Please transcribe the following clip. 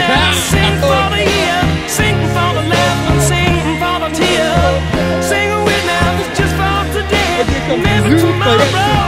Sing for the year, sing for the laugh, sing for the tear. Sing with now, it's just for today, maybe tomorrow.